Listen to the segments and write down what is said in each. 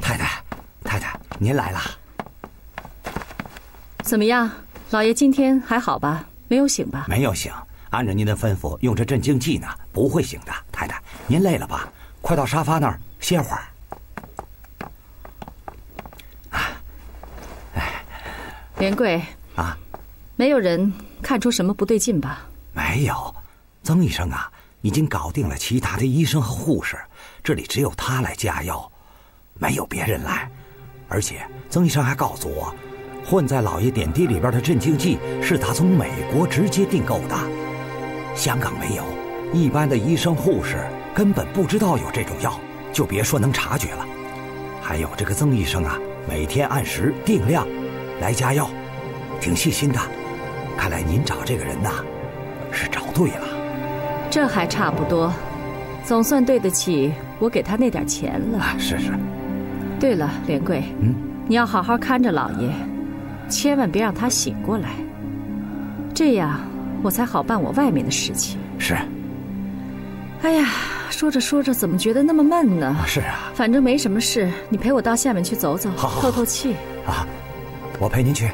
太太，太太，您来了。怎么样，老爷今天还好吧？没有醒吧？没有醒，按照您的吩咐，用这镇静剂呢，不会醒的。太太，您累了吧？快到沙发那儿歇会儿。连贵啊，没有人看出什么不对劲吧？没有，曾医生啊，已经搞定了其他的医生和护士，这里只有他来加药，没有别人来。而且曾医生还告诉我，混在老爷点滴里边的镇静剂是他从美国直接订购的，香港没有，一般的医生护士根本不知道有这种药，就别说能察觉了。还有这个曾医生啊，每天按时定量。来加药，挺细心的。看来您找这个人呐，是找对了。这还差不多，总算对得起我给他那点钱了。是是。对了，连贵，嗯，你要好好看着老爷，千万别让他醒过来，这样我才好办我外面的事情。是。哎呀，说着说着，怎么觉得那么闷呢？是啊。反正没什么事，你陪我到下面去走走，透透气。啊。我陪您去。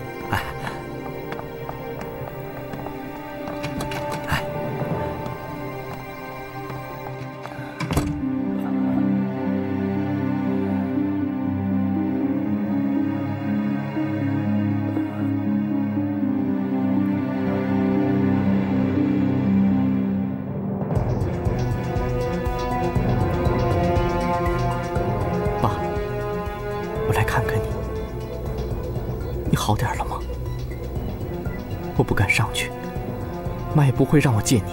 会让我见你，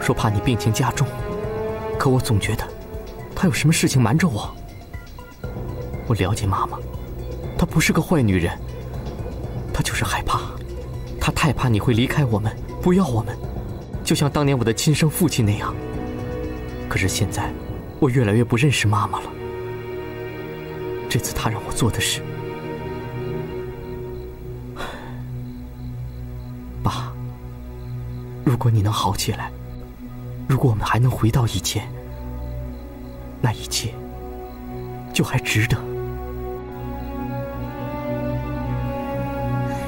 说怕你病情加重。可我总觉得，他有什么事情瞒着我。我了解妈妈，她不是个坏女人，她就是害怕，她太怕你会离开我们，不要我们，就像当年我的亲生父亲那样。可是现在，我越来越不认识妈妈了。这次她让我做的事。如果你能好起来，如果我们还能回到以前，那一切就还值得。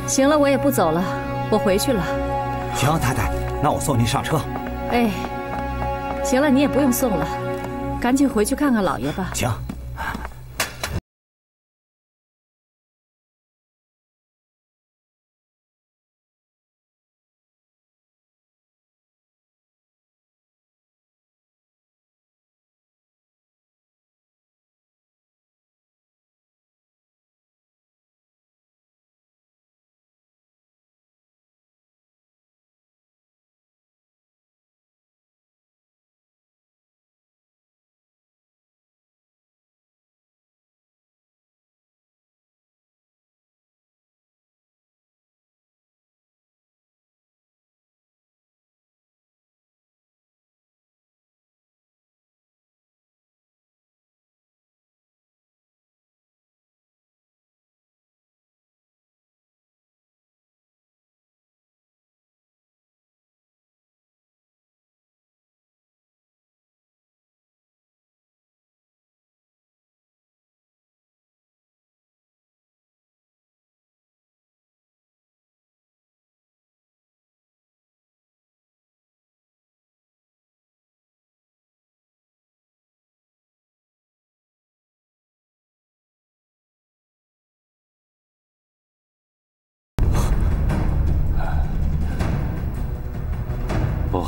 行了，我也不走了，我回去了。行，太太，那我送您上车。哎，行了，你也不用送了，赶紧回去看看老爷吧。行。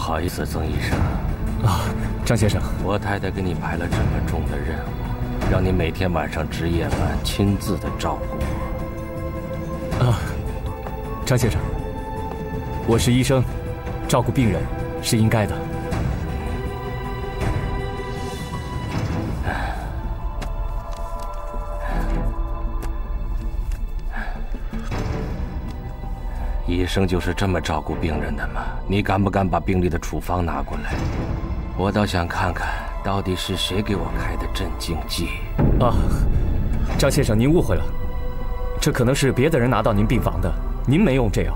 好意思，曾医生。啊，张先生，我太太给你排了这么重的任务，让你每天晚上值夜班，亲自的照顾我。啊，张先生，我是医生，照顾病人是应该的。生就是这么照顾病人的吗？你敢不敢把病历的处方拿过来？我倒想看看到底是谁给我开的镇静剂。啊，张先生，您误会了，这可能是别的人拿到您病房的，您没用这药。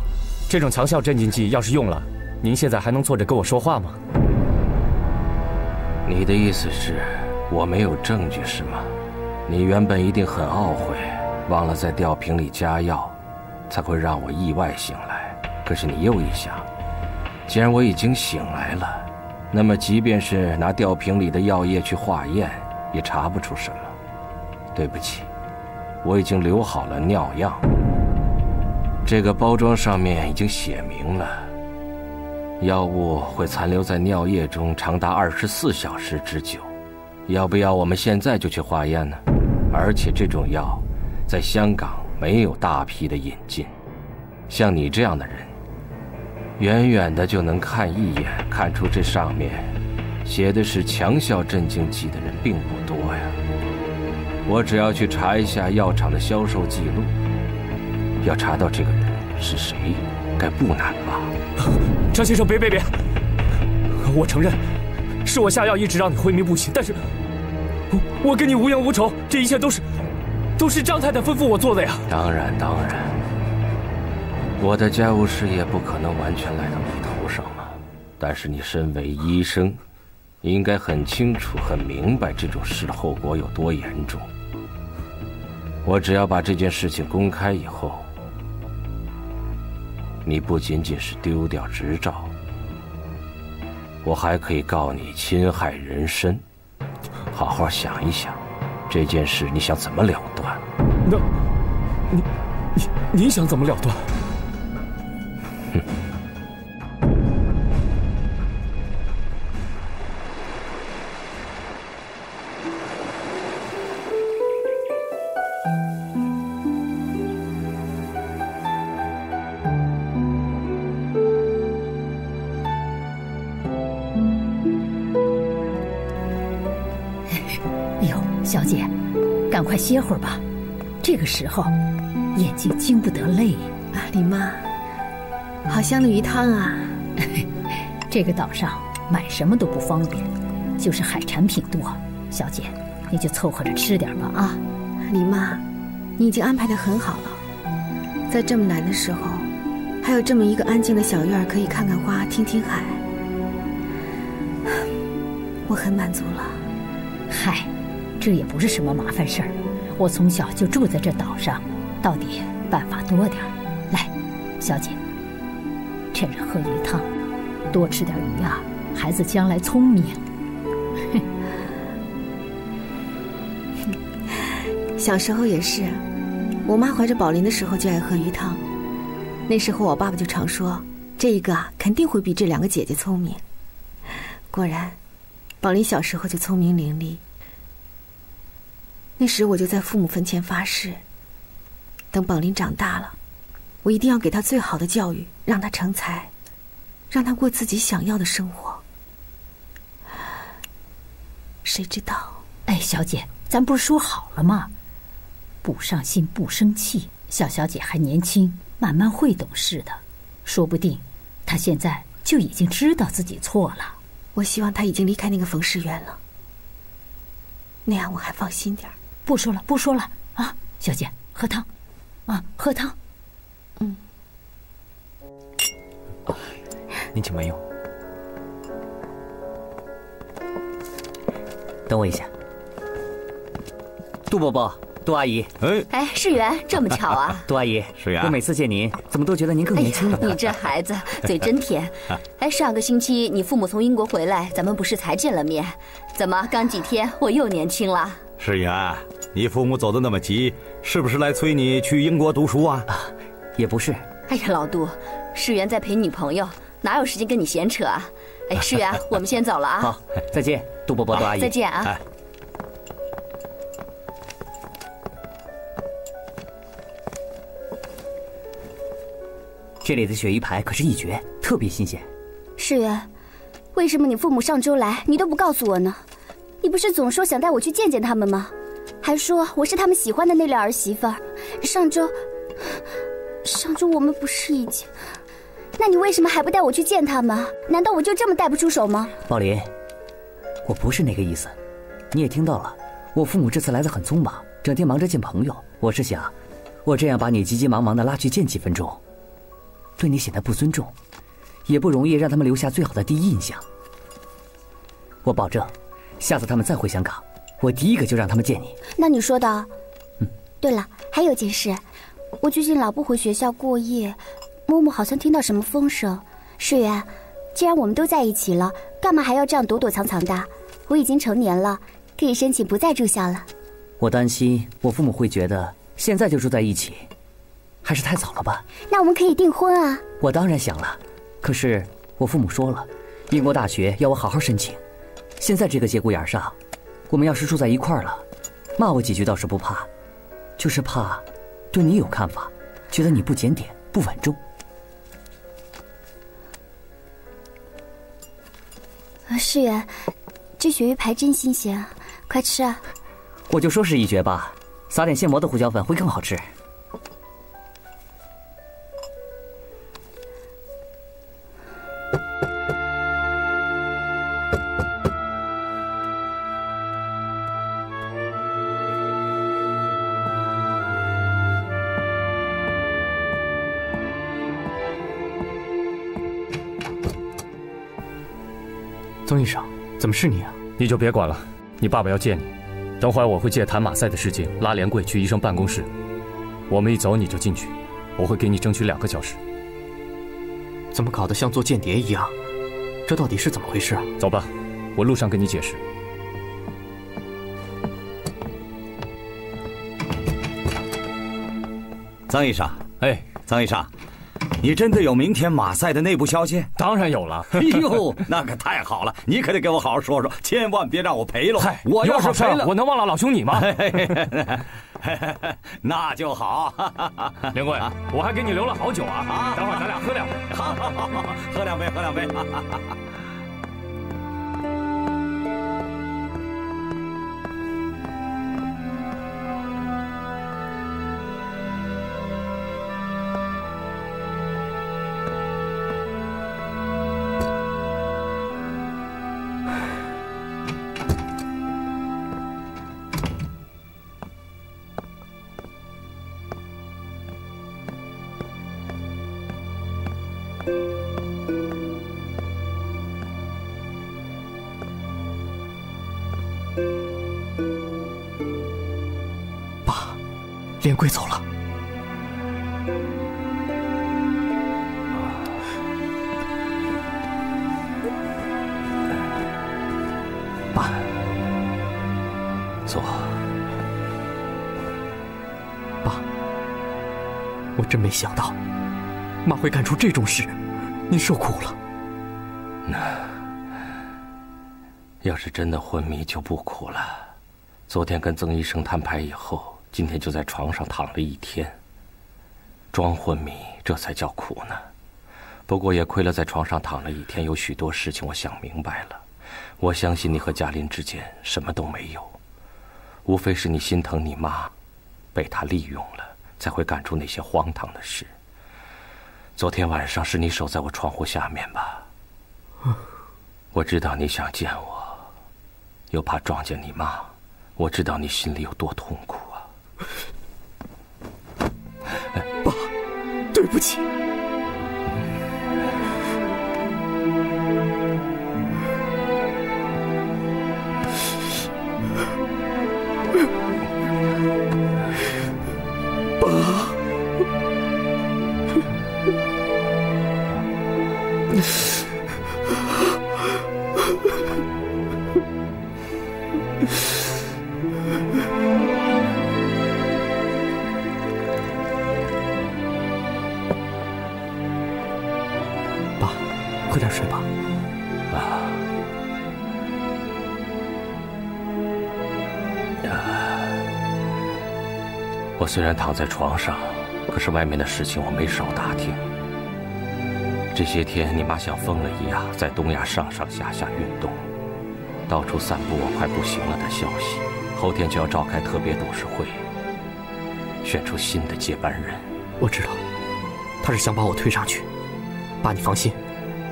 这种强效镇静剂要是用了，您现在还能坐着跟我说话吗？你的意思是，我没有证据是吗？你原本一定很懊悔，忘了在吊瓶里加药，才会让我意外醒来。可是你又一想，既然我已经醒来了，那么即便是拿吊瓶里的药液去化验，也查不出什么。对不起，我已经留好了尿样。这个包装上面已经写明了，药物会残留在尿液中长达二十四小时之久。要不要我们现在就去化验呢？而且这种药，在香港没有大批的引进。像你这样的人，远远的就能看一眼看出这上面写的是强效镇静剂的人并不多呀。我只要去查一下药厂的销售记录，要查到这个人是谁，该不难吧？张先生，别别别！我承认，是我下药一直让你昏迷不醒，但是，我我跟你无冤无仇，这一切都是，都是张太太吩咐我做的呀。当然当然，我的家务事也不可能完全赖到你头上嘛。但是你身为医生，应该很清楚、很明白这种事的后果有多严重。我只要把这件事情公开以后，你不仅仅是丢掉执照，我还可以告你侵害人身。好好想一想，这件事你想怎么了断？那，你你你想怎么了断？哎呦，小姐，赶快歇会儿吧。这个时候，眼睛经不得累。啊，李妈，好香的鱼汤啊！这个岛上买什么都不方便，就是海产品多。小姐，你就凑合着吃点吧啊。李妈，你已经安排的很好了，在这么难的时候，还有这么一个安静的小院儿，可以看看花，听听海，我很满足了。嗨，这也不是什么麻烦事儿。我从小就住在这岛上，到底办法多点儿。来，小姐，骗人喝鱼汤，多吃点鱼啊，孩子将来聪明。小时候也是，我妈怀着宝林的时候就爱喝鱼汤。那时候我爸爸就常说，这一个肯定会比这两个姐姐聪明。果然，宝林小时候就聪明伶俐。那时我就在父母坟前发誓，等宝林长大了，我一定要给他最好的教育，让他成才，让他过自己想要的生活。谁知道？哎，小姐，咱不是说好了吗？不伤心，不生气。小小姐还年轻，慢慢会懂事的。说不定，她现在就已经知道自己错了。我希望她已经离开那个冯世元了，那样我还放心点儿。不说了，不说了啊！小姐，喝汤，啊，喝汤。嗯，您请慢用。等我一下，杜伯伯，杜阿姨。哎哎，世元，这么巧啊！杜阿姨，世元，我每次见您，怎么都觉得您更年轻了。你这孩子嘴真甜。哎，上个星期你父母从英国回来，咱们不是才见了面？怎么刚几天我又年轻了？世元，你父母走的那么急，是不是来催你去英国读书啊？啊，也不是。哎呀，老杜，世元在陪女朋友，哪有时间跟你闲扯啊？哎，世元，我们先走了啊。好，再见，杜伯伯，杜阿姨。再见啊。这里的鳕鱼排可是一绝，特别新鲜。世元，为什么你父母上周来你都不告诉我呢？你不是总说想带我去见见他们吗？还说我是他们喜欢的那类儿媳妇儿。上周，上周我们不是已经……那你为什么还不带我去见他们？难道我就这么带不出手吗？宝林，我不是那个意思。你也听到了，我父母这次来的很匆忙，整天忙着见朋友。我是想，我这样把你急急忙忙的拉去见几分钟，对你显得不尊重，也不容易让他们留下最好的第一印象。我保证。下次他们再回香港，我第一个就让他们见你。那你说的。嗯。对了，还有件事，我最近老不回学校过夜，木木好像听到什么风声。世元，既然我们都在一起了，干嘛还要这样躲躲藏藏的？我已经成年了，可以申请不再住校了。我担心我父母会觉得现在就住在一起，还是太早了吧？那我们可以订婚啊！我当然想了，可是我父母说了，英国大学要我好好申请。现在这个节骨眼上，我们要是住在一块儿了，骂我几句倒是不怕，就是怕对你有看法，觉得你不检点、不稳重。世远，这鳕鱼排真新鲜，快吃啊！我就说是一绝吧，撒点现磨的胡椒粉会更好吃。曾医生，怎么是你啊？你就别管了，你爸爸要见你。等会儿我会借谈马赛的事情拉连贵去医生办公室，我们一走你就进去，我会给你争取两个小时。怎么搞得像做间谍一样？这到底是怎么回事啊？走吧，我路上跟你解释。曾医生，哎，曾医生。你真的有明天马赛的内部消息？当然有了。哎呦，那可太好了！你可得给我好好说说，千万别让我赔了。我要是赔了，我能忘了老兄你吗？那就好。林贵，我还给你留了好酒啊！等会儿咱俩喝两杯。好，好，好，好，喝两杯，喝两杯。连贵走了，爸，坐。爸，我真没想到，妈会干出这种事，您受苦了。那要是真的昏迷，就不苦了。昨天跟曾医生摊牌以后。今天就在床上躺了一天，装昏迷，这才叫苦呢。不过也亏了在床上躺了一天，有许多事情我想明白了。我相信你和嘉林之间什么都没有，无非是你心疼你妈，被她利用了，才会干出那些荒唐的事。昨天晚上是你守在我窗户下面吧？我知道你想见我，又怕撞见你妈，我知道你心里有多痛苦。爸，对不起。虽然躺在床上，可是外面的事情我没少打听。这些天，你妈像疯了一样在东亚上上下下运动，到处散布我快不行了的消息。后天就要召开特别董事会，选出新的接班人。我知道，他是想把我推上去。爸，你放心，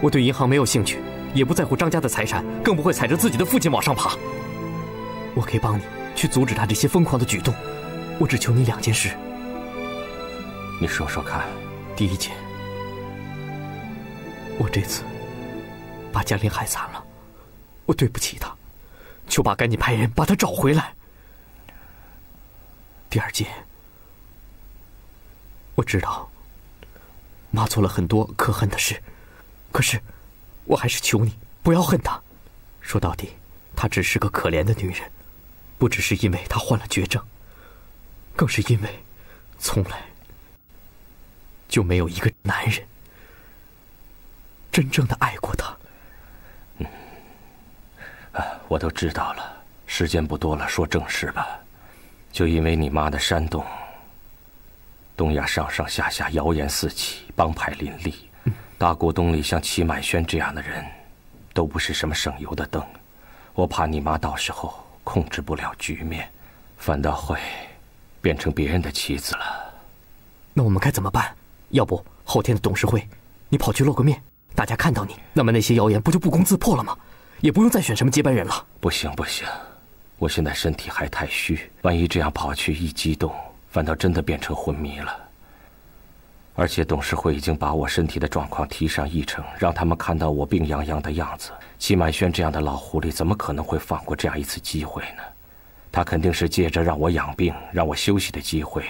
我对银行没有兴趣，也不在乎张家的财产，更不会踩着自己的父亲往上爬。我可以帮你去阻止他这些疯狂的举动。我只求你两件事，你说说看。第一件，我这次把嘉玲害惨了，我对不起她，求爸赶紧派人把他找回来。第二件，我知道妈做了很多可恨的事，可是我还是求你不要恨她。说到底，她只是个可怜的女人，不只是因为她患了绝症，更是因为从来就没有一个男人真正的爱过她。嗯，啊我都知道了，时间不多了，说正事吧。就因为你妈的煽动，东亚上上下下谣言四起，帮派林立，大股东里像齐满轩这样的人，都不是什么省油的灯。我怕你妈到时候控制不了局面，反倒会变成别人的棋子了。那我们该怎么办？要不后天的董事会，你跑去露个面，大家看到你，那么那些谣言不就不攻自破了吗？也不用再选什么接班人了。不行不行，我现在身体还太虚，万一这样跑去一激动，反倒真的变成昏迷了。而且董事会已经把我身体的状况提上议程，让他们看到我病殃殃的样子。齐满轩这样的老狐狸怎么可能会放过这样一次机会呢？他肯定是借着让我养病、让我休息的机会，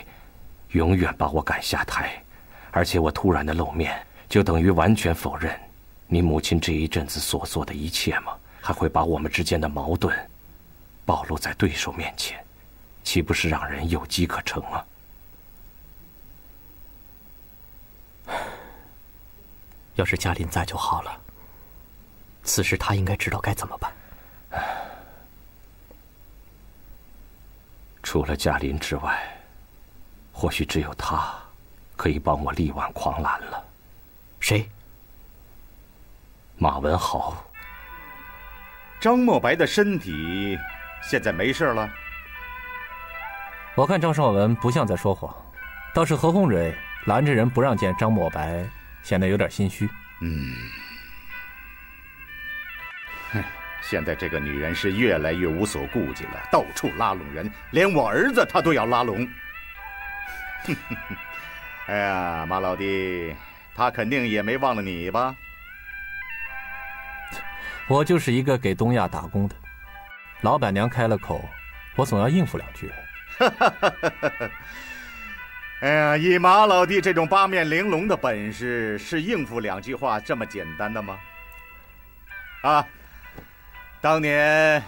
永远把我赶下台。而且我突然的露面，就等于完全否认你母亲这一阵子所做的一切吗？还会把我们之间的矛盾暴露在对手面前，岂不是让人有机可乘吗？要是嘉林在就好了。此时他应该知道该怎么办。除了嘉林之外，或许只有他可以帮我力挽狂澜了。谁？马文豪。张墨白的身体现在没事了。我看张少文不像在说谎，倒是何鸿蕊拦着人不让见张墨白，显得有点心虚。嗯。哼，现在这个女人是越来越无所顾忌了，到处拉拢人，连我儿子她都要拉拢。哎呀，马老弟，他肯定也没忘了你吧？我就是一个给东亚打工的，老板娘开了口，我总要应付两句。哎呀，以马老弟这种八面玲珑的本事，是应付两句话这么简单的吗？啊！当年，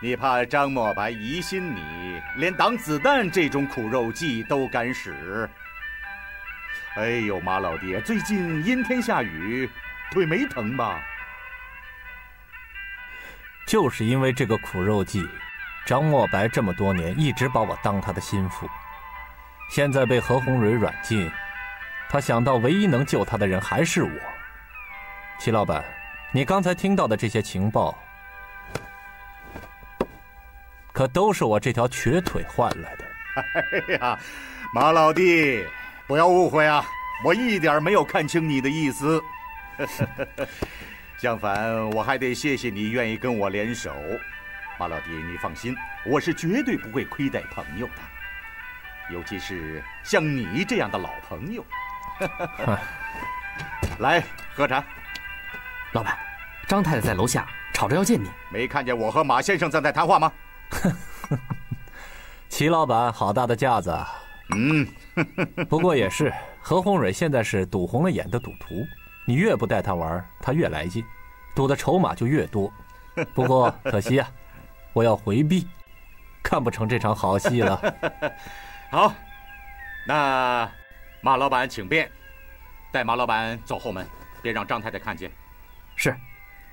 你怕张墨白疑心你，连挡子弹这种苦肉计都敢使。哎呦，马老爹，最近阴天下雨，腿没疼吧？就是因为这个苦肉计，张墨白这么多年一直把我当他的心腹。现在被何鸿蕊软禁，他想到唯一能救他的人还是我。齐老板，你刚才听到的这些情报。可都是我这条瘸腿换来的。哎呀，马老弟，不要误会啊，我一点没有看清你的意思。相反，我还得谢谢你愿意跟我联手。马老弟，你放心，我是绝对不会亏待朋友的，尤其是像你这样的老朋友。来，喝茶。老板，张太太在楼下吵着要见你，没看见我和马先生正在谈话吗？齐老板，好大的架子！嗯，不过也是，何鸿蕊现在是赌红了眼的赌徒，你越不带他玩，他越来劲，赌的筹码就越多。不过可惜啊，我要回避，看不成这场好戏了。好，那马老板请便，带马老板走后门，别让张太太看见。是，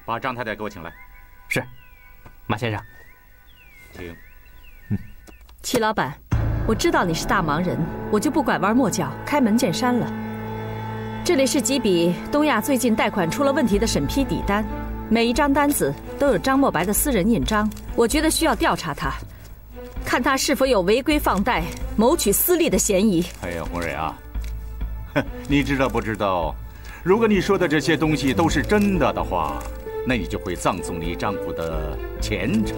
把张太太给我请来。是，马先生。请，齐老板，我知道你是大忙人，我就不拐弯抹角，开门见山了。这里是几笔东亚最近贷款出了问题的审批底单，每一张单子都有张墨白的私人印章，我觉得需要调查他，看他是否有违规放贷、谋取私利的嫌疑。哎呀，洪蕊啊，你知道不知道？如果你说的这些东西都是真的的话，那你就会葬送你丈夫的前程。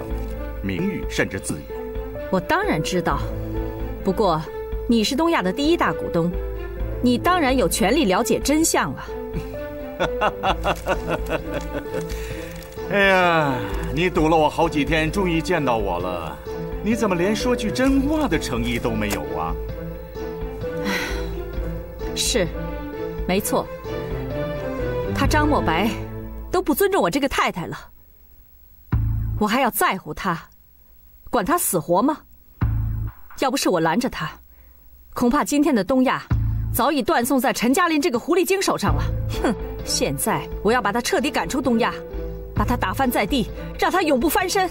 名誉甚至自由，我当然知道。不过，你是东亚的第一大股东，你当然有权利了解真相了。哎呀，你堵了我好几天，终于见到我了，你怎么连说句真话的诚意都没有啊？是，没错，他张墨白都不尊重我这个太太了，我还要在乎他，管他死活吗？要不是我拦着他，恐怕今天的东亚早已断送在陈嘉林这个狐狸精手上了。哼！现在我要把他彻底赶出东亚，把他打翻在地，让他永不翻身。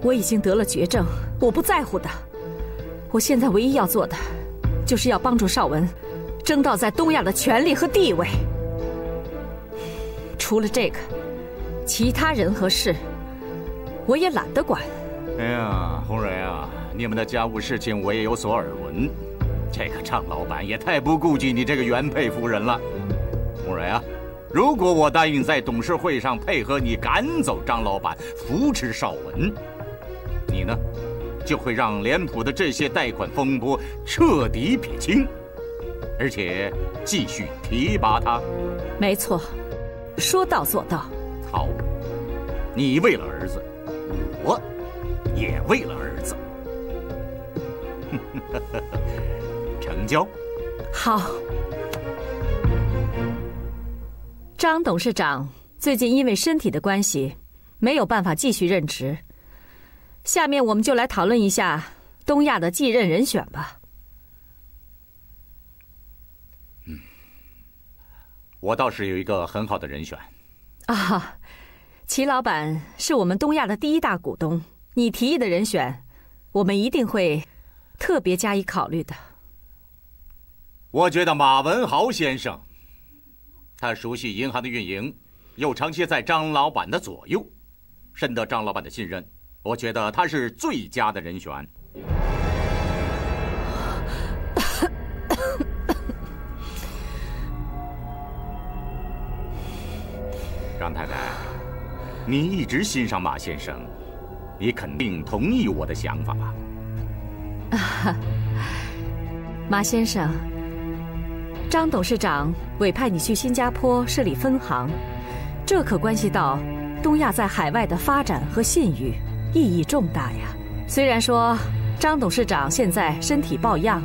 我已经得了绝症，我不在乎的。我现在唯一要做的，就是要帮助邵文。争到在东亚的权利和地位。除了这个，其他人和事，我也懒得管。哎呀，红蕊啊，你们的家务事情我也有所耳闻。这个张老板也太不顾及你这个原配夫人了。红蕊啊，如果我答应在董事会上配合你赶走张老板，扶持少文，你呢，就会让脸谱的这些贷款风波彻底撇清。而且继续提拔他，没错，说到做到。好，你为了儿子，我也为了儿子，成交。好，张董事长最近因为身体的关系，没有办法继续任职。下面我们就来讨论一下东亚的继任人选吧。嗯我倒是有一个很好的人选，啊，齐老板是我们东亚的第一大股东，你提议的人选，我们一定会特别加以考虑的。我觉得马文豪先生，他熟悉银行的运营，又长期在张老板的左右，深得张老板的信任，我觉得他是最佳的人选。张太太，你一直欣赏马先生，你肯定同意我的想法吧？马先生，张董事长委派你去新加坡设立分行，这可关系到东亚在海外的发展和信誉，意义重大呀。虽然说张董事长现在身体抱恙，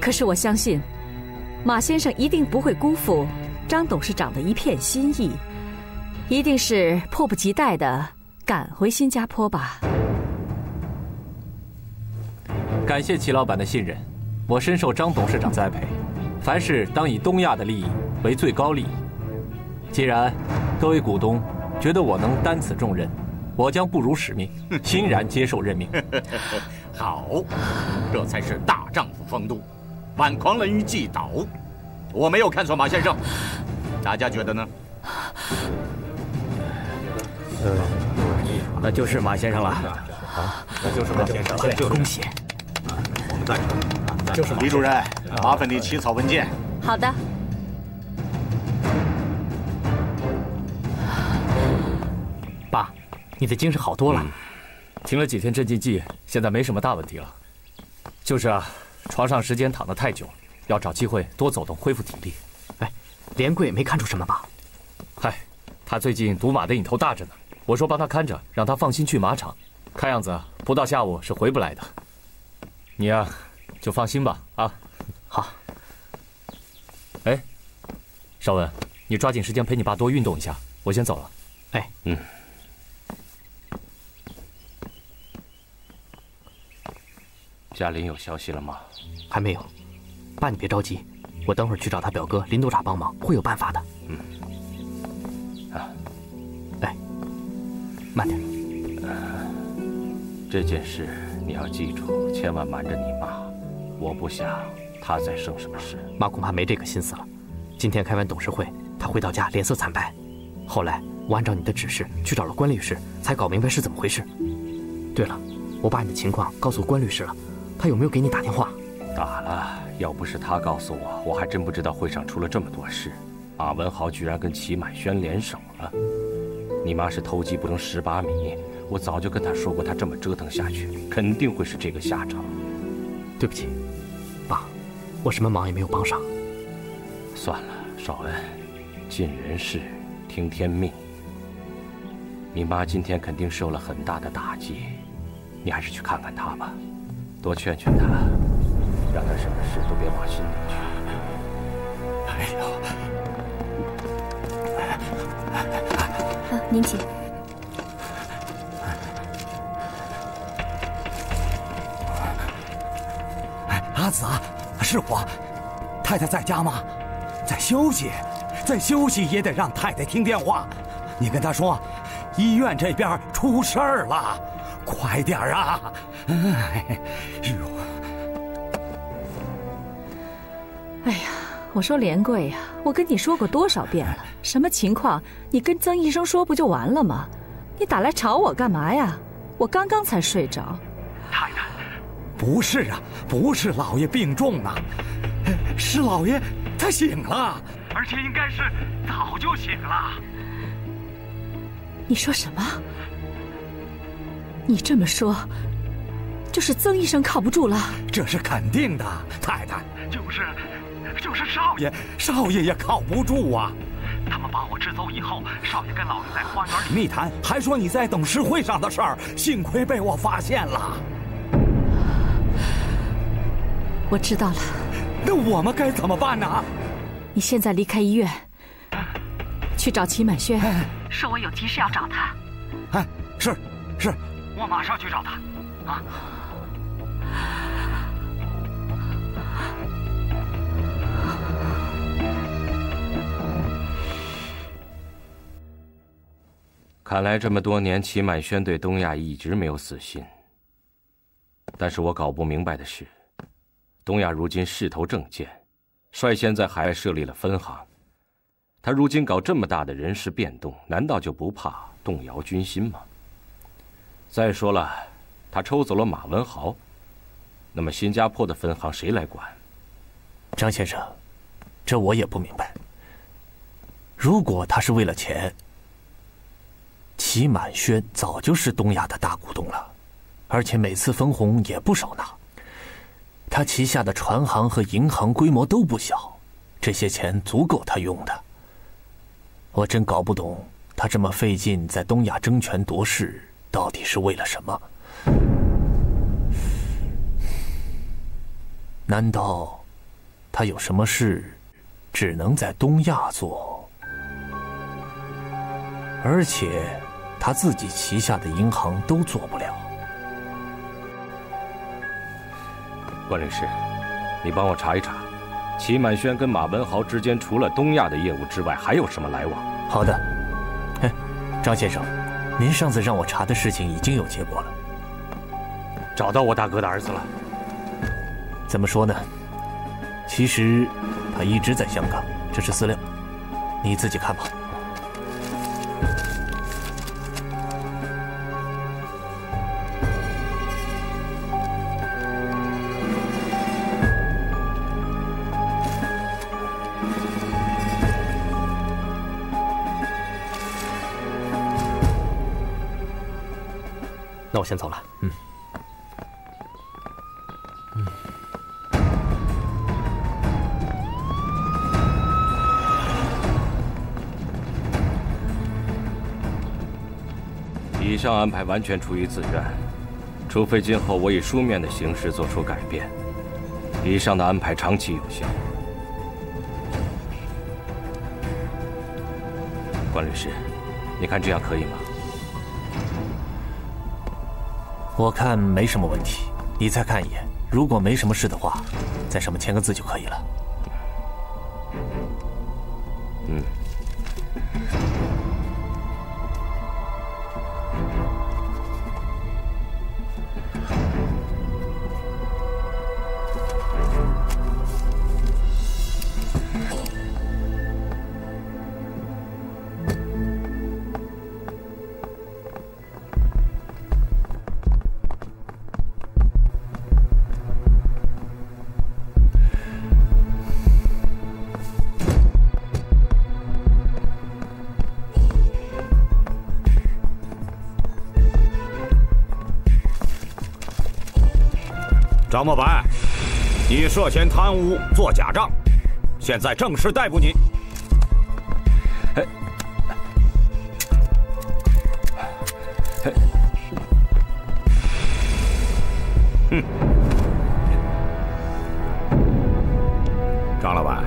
可是我相信，马先生一定不会辜负张董事长的一片心意。一定是迫不及待的赶回新加坡吧。感谢齐老板的信任，我深受张董事长栽培，凡事当以东亚的利益为最高利益。既然各位股东觉得我能担此重任，我将不辱使命，欣然接受任命。好，这才是大丈夫风度，挽狂澜于既倒。我没有看错马先生，大家觉得呢？嗯，那就是马先生了。好，那就是马先生了。恭喜！我们赞成。就是李主任，麻烦你起草文件。好的。爸，你的精神好多了。停了几天镇静剂，现在没什么大问题了。就是啊，床上时间躺得太久，要找机会多走动，恢复体力。哎，连贵没看出什么吧？嗨，他最近赌马的瘾头大着呢。我说帮他看着，让他放心去马场。看样子不到下午是回不来的。你呀，就放心吧。啊，好。哎，邵文，你抓紧时间陪你爸多运动一下。我先走了。哎，嗯。嘉林有消息了吗？还没有。爸，你别着急，我等会儿去找他表哥林督察帮忙，会有办法的。嗯。慢点。这件事你要记住，千万瞒着你妈。我不想她再生什么事。妈恐怕没这个心思了。今天开完董事会，她回到家脸色惨白。后来我按照你的指示去找了关律师，才搞明白是怎么回事。对了，我把你的情况告诉关律师了，他有没有给你打电话？打了。要不是他告诉我，我还真不知道会上出了这么多事。马文豪居然跟齐满轩联手了。你妈是偷鸡不成蚀把米，我早就跟她说过，她这么折腾下去，肯定会是这个下场。对不起，爸，我什么忙也没有帮上。算了，少恩，尽人事，听天命。你妈今天肯定受了很大的打击，你还是去看看她吧，多劝劝她，让她什么事都别往心里去。哎呦，您请。阿紫啊，是我，太太在家吗？在休息，在休息也得让太太听电话。你跟她说，医院这边出事儿了，快点啊！哎呦，哎呀，我说连贵呀，我跟你说过多少遍了，什么情况？你跟曾医生说不就完了吗？你打来吵我干嘛呀？我刚刚才睡着。太太，不是啊，不是老爷病重啊，是老爷他醒了，而且应该是早就醒了。你说什么？你这么说，就是曾医生靠不住了？这是肯定的，太太。就是，就是少爷，少爷也靠不住啊。他们把我支走以后，少爷跟老爷在花园里密谈，还说你在董事会上的事儿，幸亏被我发现了。我知道了。那我们该怎么办呢？你现在离开医院，去找齐满轩。说我有急事要找他，哎，是，是，我马上去找他，啊。看来这么多年，齐满轩对东亚一直没有死心。但是我搞不明白的是，东亚如今势头正健，率先在海外设立了分行。他如今搞这么大的人事变动，难道就不怕动摇军心吗？再说了，他抽走了马文豪，那么新加坡的分行谁来管？张先生，这我也不明白。如果他是为了钱，齐满轩早就是东亚的大股东了，而且每次分红也不少拿。他旗下的船行和银行规模都不小，这些钱足够他用的。我真搞不懂，他这么费劲在东亚争权夺势，到底是为了什么？难道他有什么事只能在东亚做？而且他自己旗下的银行都做不了。关律师，你帮我查一查。齐满轩跟马文豪之间，除了东亚的业务之外，还有什么来往？好的。哎，张先生，您上次让我查的事情已经有结果了，找到我大哥的儿子了。怎么说呢？其实他一直在香港，这是资料，你自己看吧。先走了。嗯。嗯。以上安排完全出于自愿，除非今后我以书面的形式做出改变。以上的安排长期有效。关律师，你看这样可以吗？我看没什么问题，你再看一眼，如果没什么事的话，在上面签个字就可以了。张墨白，你涉嫌贪污、做假账，现在正式逮捕你。哼，张老板，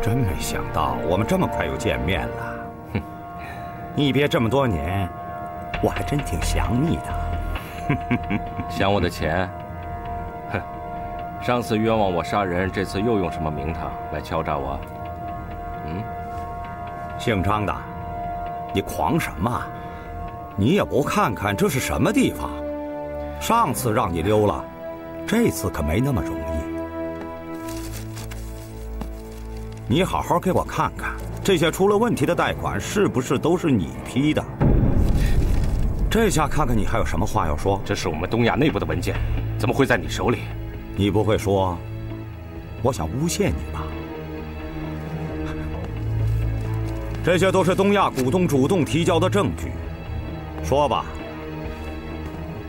真没想到我们这么快又见面了。哼，一别这么多年，我还真挺想你的。哼哼哼想我的钱？哼，上次冤枉我杀人，这次又用什么名堂来敲诈我？嗯，姓张的，你狂什么？你也不看看这是什么地方？上次让你溜了，这次可没那么容易。你好好给我看看，这些出了问题的贷款是不是都是你批的？这下看看你还有什么话要说？这是我们东亚内部的文件，怎么会在你手里？你不会说我想诬陷你吧？这些都是东亚股东主动提交的证据，说吧。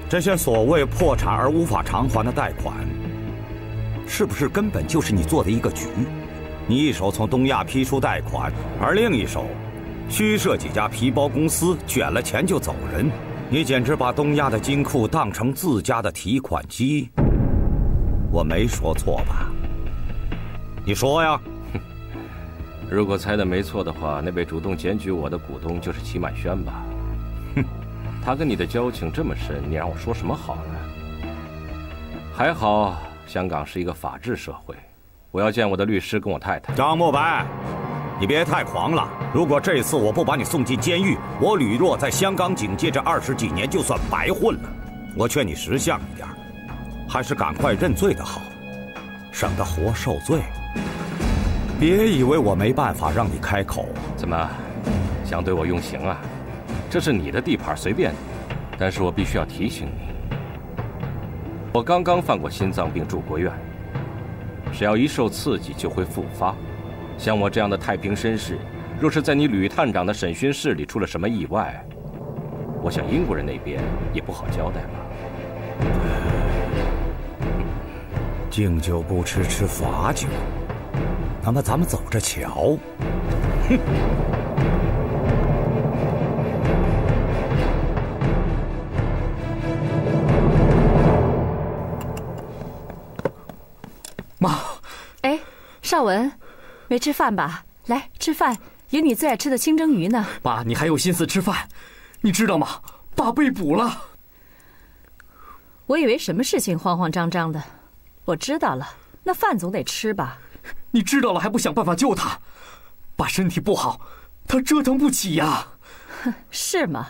这些所谓破产而无法偿还的贷款，是不是根本就是你做的一个局？你一手从东亚批出贷款，而另一手虚设几家皮包公司，卷了钱就走人。你简直把东亚的金库当成自家的提款机。我没说错吧？你说呀。如果猜的没错的话，那位主动检举我的股东就是齐满轩吧？哼 他跟你的交情这么深，你让我说什么好呢？还好，香港是一个法治社会。我要见我的律师，跟我太太。张慕白，你别太狂了。如果这次我不把你送进监狱，我吕若在香港警界这二十几年就算白混了。我劝你识相一点，还是赶快认罪的好，省得活受罪。别以为我没办法让你开口。怎么，想对我用刑啊？这是你的地盘，随便你。但是我必须要提醒你，我刚刚犯过心脏病，住过院。只要一受刺激就会复发。像我这样的太平绅士，若是在你吕探长的审讯室里出了什么意外，我想英国人那边也不好交代吧。敬酒不吃吃罚酒，那么咱们走着瞧。哼。妈，哎，邵文，没吃饭吧？来吃饭，有你最爱吃的清蒸鱼呢。爸，你还有心思吃饭？你知道吗？爸被捕了。我以为什么事情慌慌张张的，我知道了。那饭总得吃吧？你知道了还不想办法救他？爸身体不好，他折腾不起呀。哼，是吗？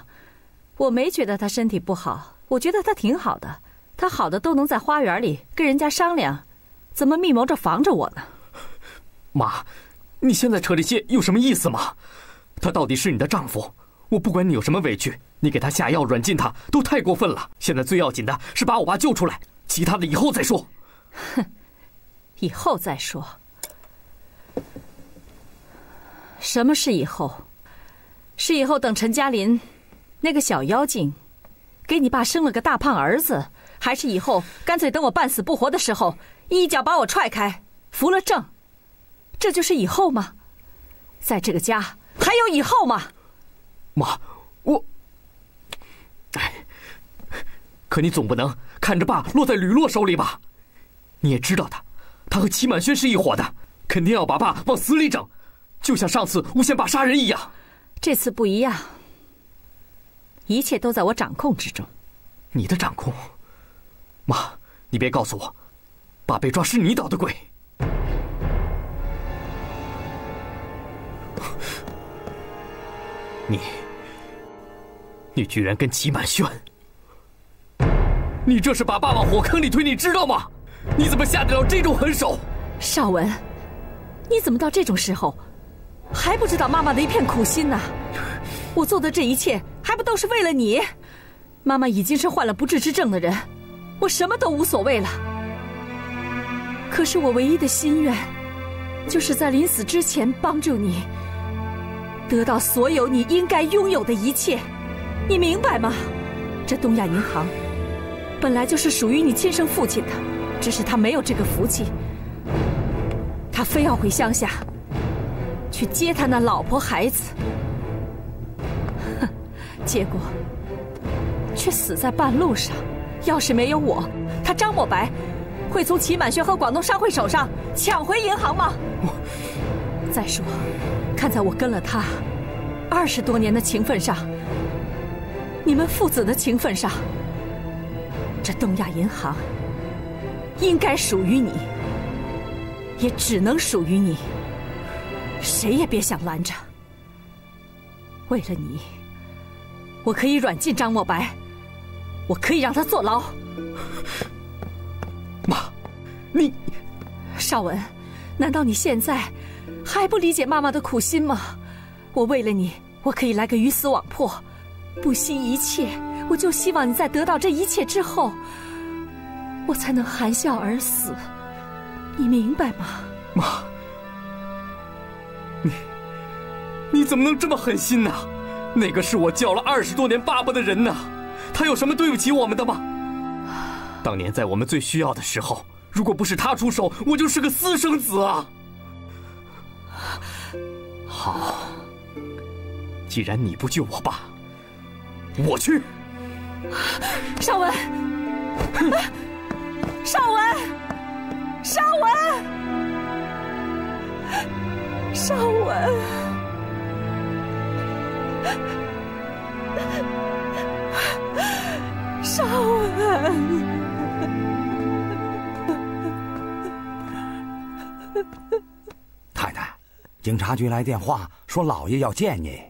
我没觉得他身体不好，我觉得他挺好的。他好的都能在花园里跟人家商量。怎么密谋着防着我呢？妈，你现在扯这些有什么意思吗？他到底是你的丈夫，我不管你有什么委屈，你给他下药软禁他都太过分了。现在最要紧的是把我爸救出来，其他的以后再说。哼，以后再说。什么是以后？是以后等陈嘉林那个小妖精给你爸生了个大胖儿子，还是以后干脆等我半死不活的时候？一脚把我踹开，扶了正，这就是以后吗？在这个家还有以后吗？妈，我，哎，可你总不能看着爸落在吕洛手里吧？你也知道他，他和齐满轩是一伙的，肯定要把爸往死里整，就像上次诬陷爸杀人一样。这次不一样，一切都在我掌控之中。你的掌控？妈，你别告诉我。爸被抓是你捣的鬼！你，你居然跟齐满轩！你这是把爸往火坑里推，你知道吗？你怎么下得了这种狠手？邵文，你怎么到这种时候还不知道妈妈的一片苦心呢？我做的这一切还不都是为了你？妈妈已经是患了不治之症的人，我什么都无所谓了。可是我唯一的心愿，就是在临死之前帮助你，得到所有你应该拥有的一切，你明白吗？这东亚银行本来就是属于你亲生父亲的，只是他没有这个福气，他非要回乡下去接他那老婆孩子，哼，结果却死在半路上。要是没有我，他张墨白会从齐满轩和广东商会手上抢回银行吗？再说，看在我跟了他二十多年的情分上，你们父子的情分上，这东亚银行应该属于你，也只能属于你。谁也别想拦着。为了你，我可以软禁张墨白，我可以让他坐牢。妈，你，邵文，难道你现在还不理解妈妈的苦心吗？我为了你，我可以来个鱼死网破，不惜一切，我就希望你在得到这一切之后，我才能含笑而死。你明白吗？妈，你你怎么能这么狠心呢？那个是我叫了二十多年爸爸的人呢，他有什么对不起我们的吗？当年在我们最需要的时候，如果不是他出手，我就是个私生子啊！好，既然你不救我爸，我去。尚文，邵文，邵文。太太，警察局来电话说老爷要见你。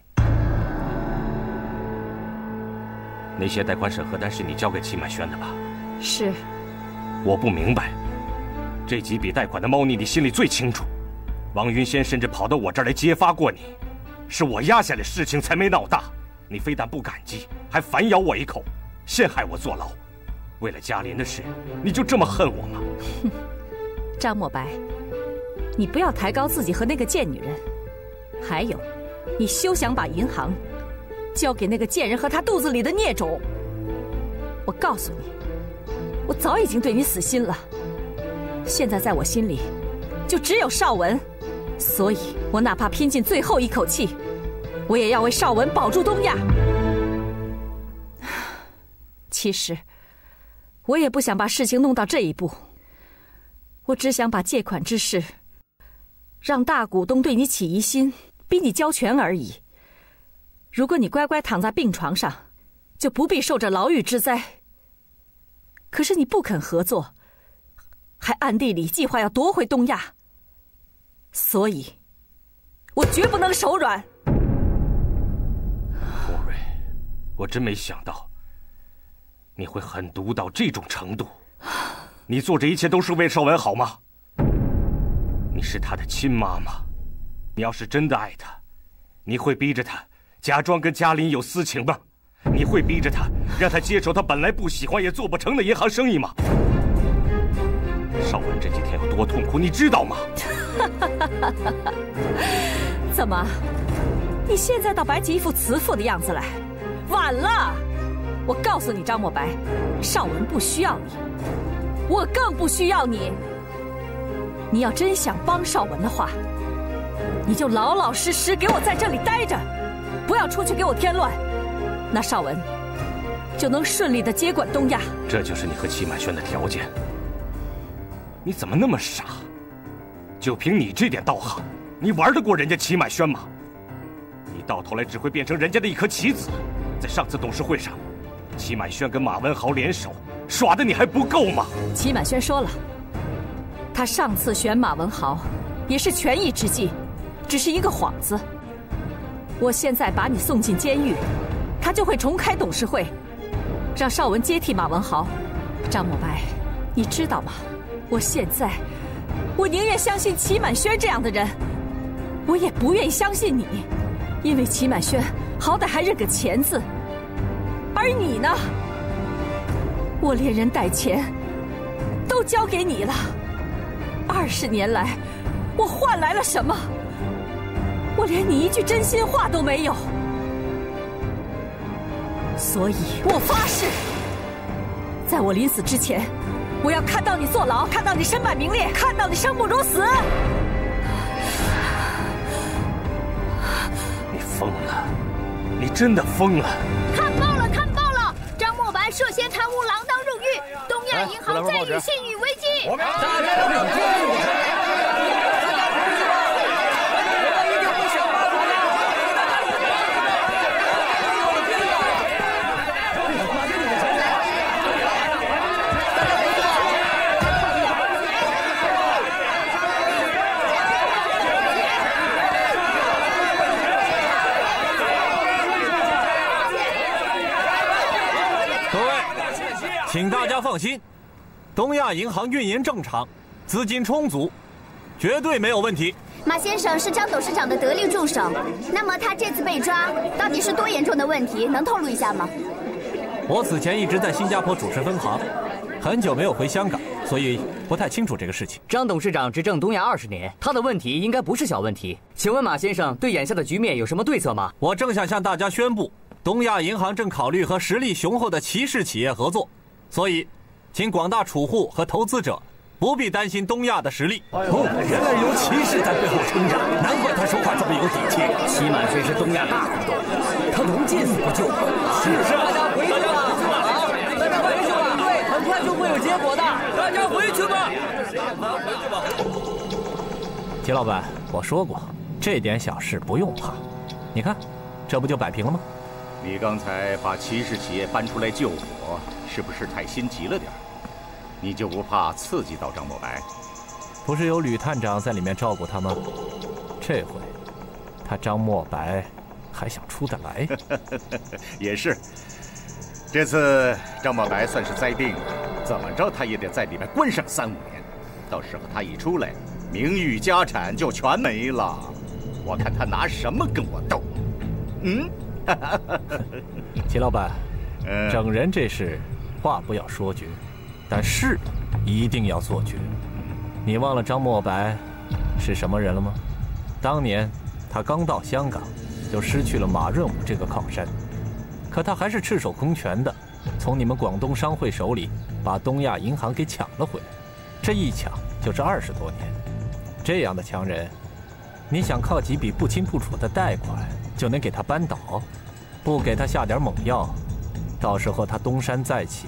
那些贷款审核单是你交给齐满轩的吧？是。我不明白，这几笔贷款的猫腻你心里最清楚。王云仙甚至跑到我这儿来揭发过你，是我压下来事情才没闹大。你非但不感激，还反咬我一口，陷害我坐牢。为了嘉林的事，你就这么恨我吗？哼，张墨白。你不要抬高自己和那个贱女人，还有，你休想把银行交给那个贱人和他肚子里的孽种。我告诉你，我早已经对你死心了。现在在我心里，就只有邵文，所以我哪怕拼尽最后一口气，我也要为邵文保住东亚。其实，我也不想把事情弄到这一步，我只想把借款之事。让大股东对你起疑心，逼你交权而已。如果你乖乖躺在病床上，就不必受这牢狱之灾。可是你不肯合作，还暗地里计划要夺回东亚，所以，我绝不能手软。莫瑞，我真没想到你会狠毒到这种程度。你做这一切都是为邵文好吗？你是他的亲妈妈，你要是真的爱他，你会逼着他假装跟嘉林有私情吗？你会逼着他让他接手他本来不喜欢也做不成的银行生意吗？邵文这几天有多痛苦，你知道吗？哈 怎么，你现在倒摆起一副慈父的样子来？晚了！我告诉你，张墨白，邵文不需要你，我更不需要你。你要真想帮邵文的话，你就老老实实给我在这里待着，不要出去给我添乱。那邵文就能顺利的接管东亚。这就是你和齐满轩的条件？你怎么那么傻？就凭你这点道行，你玩得过人家齐满轩吗？你到头来只会变成人家的一颗棋子。在上次董事会上，齐满轩跟马文豪联手，耍的你还不够吗？齐满轩说了。他上次选马文豪，也是权宜之计，只是一个幌子。我现在把你送进监狱，他就会重开董事会，让邵文接替马文豪。张墨白，你知道吗？我现在，我宁愿相信齐满轩这样的人，我也不愿意相信你，因为齐满轩好歹还认个钱字，而你呢？我连人带钱都交给你了。二十年来，我换来了什么？我连你一句真心话都没有。所以我发誓，在我临死之前，我要看到你坐牢，看到你身败名裂，看到你生不如死。你疯了，你真的疯了！看报了，看报了！张墨白涉嫌贪污，锒铛入狱，东亚银行再遇信誉危机。我们大家都。请大家放心，东亚银行运营正常，资金充足，绝对没有问题。马先生是张董事长的得力助手，那么他这次被抓，到底是多严重的问题？能透露一下吗？我此前一直在新加坡主持分行，很久没有回香港，所以不太清楚这个事情。张董事长执政东亚二十年，他的问题应该不是小问题。请问马先生对眼下的局面有什么对策吗？我正想向大家宣布，东亚银行正考虑和实力雄厚的骑士企业合作，所以，请广大储户和投资者不必担心东亚的实力。哦，原来有骑士在背后撑着，难怪他说话这么有底气。齐满虽是东亚大股东，他能见死不救吗。是是，大家回去吧，啊，大家回去吧，对，很快就会有结果的，大家回去吧。回去吧。齐老板，我说过，这点小事不用怕，你看，这不就摆平了吗？你刚才把齐氏企业搬出来救火，是不是太心急了点你就不怕刺激到张墨白？不是有吕探长在里面照顾他吗？这回，他张墨白还想出得来？也是，这次张墨白算是栽定了，怎么着他也得在里面关上三五年。到时候他一出来，名誉家产就全没了。我看他拿什么跟我斗？嗯。齐老板，整人这事，话不要说绝，但事一定要做绝。你忘了张墨白是什么人了吗？当年他刚到香港，就失去了马润武这个靠山，可他还是赤手空拳的，从你们广东商会手里把东亚银行给抢了回来。这一抢就是二十多年，这样的强人，你想靠几笔不清不楚的贷款？就能给他扳倒，不给他下点猛药，到时候他东山再起，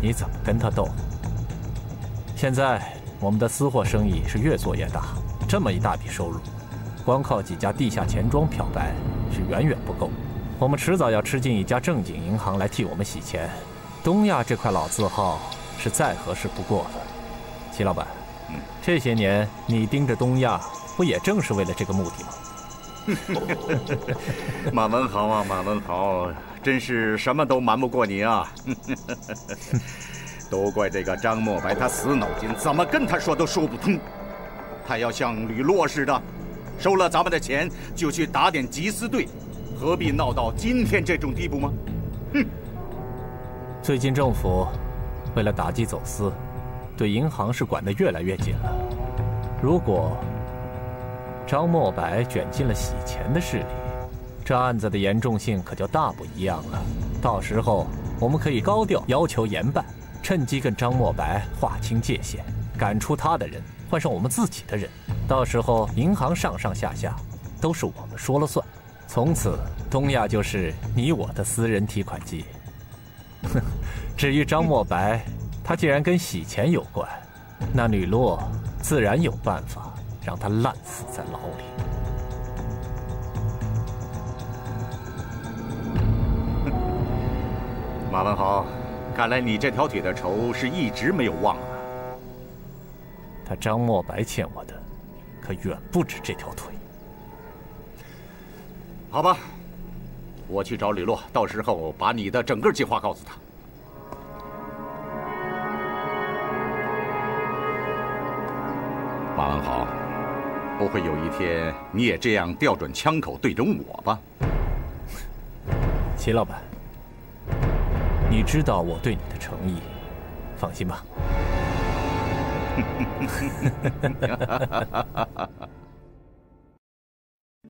你怎么跟他斗？现在我们的私货生意是越做越大，这么一大笔收入，光靠几家地下钱庄漂白是远远不够。我们迟早要吃进一家正经银行来替我们洗钱。东亚这块老字号是再合适不过了。齐老板，这些年你盯着东亚，不也正是为了这个目的吗？马文豪啊，马文豪，真是什么都瞒不过你啊！都怪这个张墨白，他死脑筋，怎么跟他说都说不通。他要像吕洛似的，收了咱们的钱就去打点缉私队，何必闹到今天这种地步吗？哼！最近政府为了打击走私，对银行是管得越来越紧了。如果……张墨白卷进了洗钱的势力，这案子的严重性可就大不一样了。到时候我们可以高调要求严办，趁机跟张墨白划清界限，赶出他的人，换上我们自己的人。到时候银行上上下下都是我们说了算，从此东亚就是你我的私人提款机。哼，至于张墨白，他既然跟洗钱有关，那吕洛自然有办法。让他烂死在牢里。马文豪，看来你这条腿的仇是一直没有忘啊。他张墨白欠我的，可远不止这条腿。好吧，我去找李洛，到时候把你的整个计划告诉他。马文豪。不会有一天你也这样调转枪口对准我吧，齐老板？你知道我对你的诚意，放心吧。